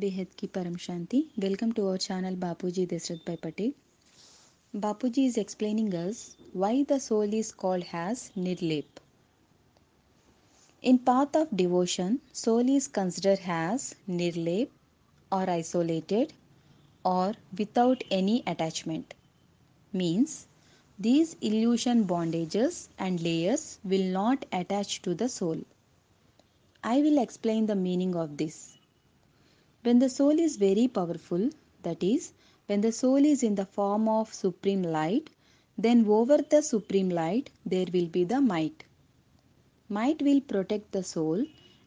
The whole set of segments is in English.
Behad ki Param Shanti. Welcome to our channel Bapuji Dashrathbhai Patel. Bapuji is explaining us why the soul is called as Nirlep. In path of devotion, soul is considered as Nirlep or isolated or without any attachment. Means these illusion bondages and layers will not attach to the soul. I will explain the meaning of this when the soul is very powerful, that is, when the soul is in the form of supreme light, then over the supreme light there will be the might. Might will protect the soul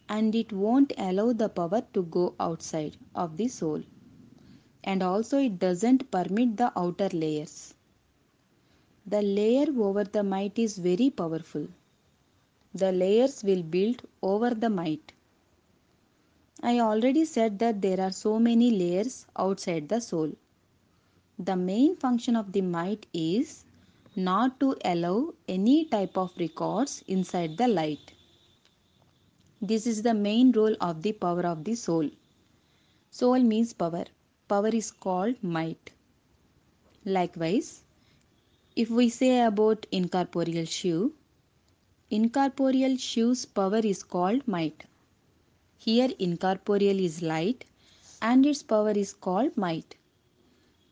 and it won't allow the power to go outside of the soul. And also it doesn't permit the outer layers. The layer over the might is very powerful. The layers will build over the might. I already said that there are so many layers outside the soul. The main function of the might is not to allow any type of records inside the light. This is the main role of the power of the soul. Soul means power. Power is called might. Likewise, if we say about incorporeal Shiv, incorporeal Shiv's power is called might. Here incorporeal is light and its power is called might.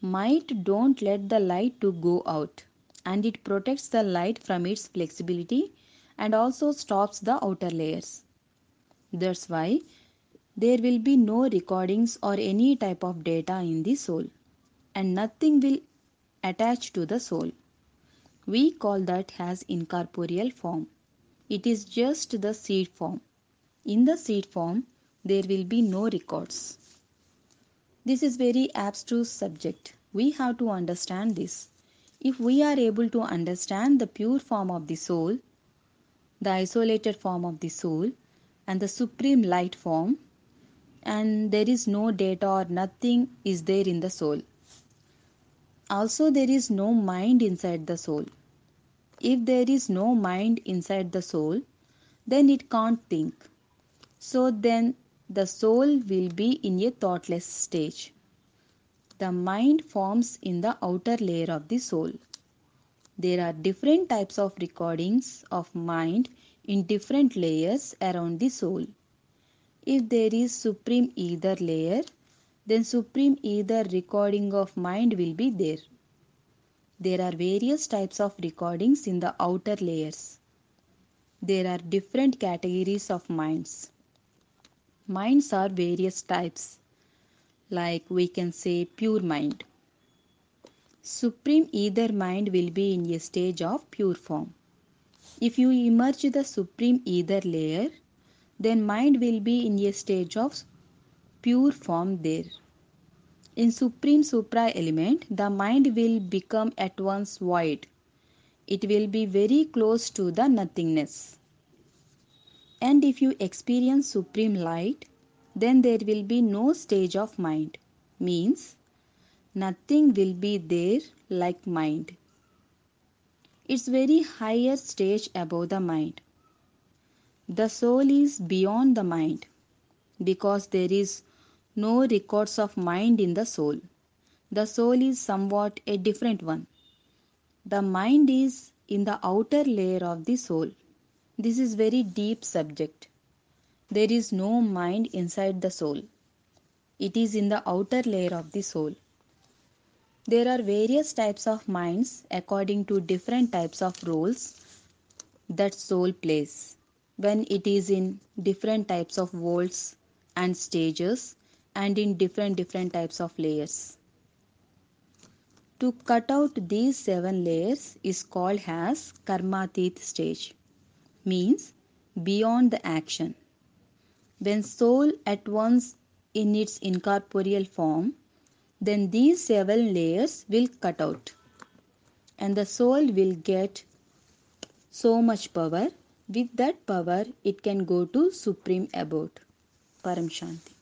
Might don't let the light to go out and it protects the light from its flexibility and also stops the outer layers. That's why there will be no recordings or any type of data in the soul and nothing will attach to the soul. We call that as incorporeal form. It is just the seed form. In the seed form, there will be no records. This is very abstruse subject. We have to understand this. If we are able to understand the pure form of the soul, the isolated form of the soul, and the supreme light form, and there is no data or nothing is there in the soul. Also, there is no mind inside the soul. If there is no mind inside the soul, then it can't think. So then the soul will be in a thoughtless stage. The mind forms in the outer layer of the soul. There are different types of recordings of mind in different layers around the soul. If there is supreme ether layer, then supreme ether recording of mind will be there. There are various types of recordings in the outer layers. There are different categories of minds. Minds are various types, like we can say pure mind. Supreme ether mind will be in a stage of pure form. If you emerge the supreme ether layer, then mind will be in a stage of pure form there. In supreme supra element, the mind will become at once void. It will be very close to the nothingness. And if you experience supreme light, then there will be no stage of mind. Means, nothing will be there like mind. It's very higher stage above the mind. The soul is beyond the mind because there is no records of mind in the soul. The soul is somewhat a different one. The mind is in the outer layer of the soul. This is very deep subject. There is no mind inside the soul. It is in the outer layer of the soul. There are various types of minds according to different types of roles that soul plays when it is in different types of worlds and stages and in different different types of layers. To cut out these seven layers is called as karmatit stage means beyond the action. When soul at once in its incorporeal form, then these seven layers will cut out and the soul will get so much power. With that power, it can go to supreme abode. Param Shanti.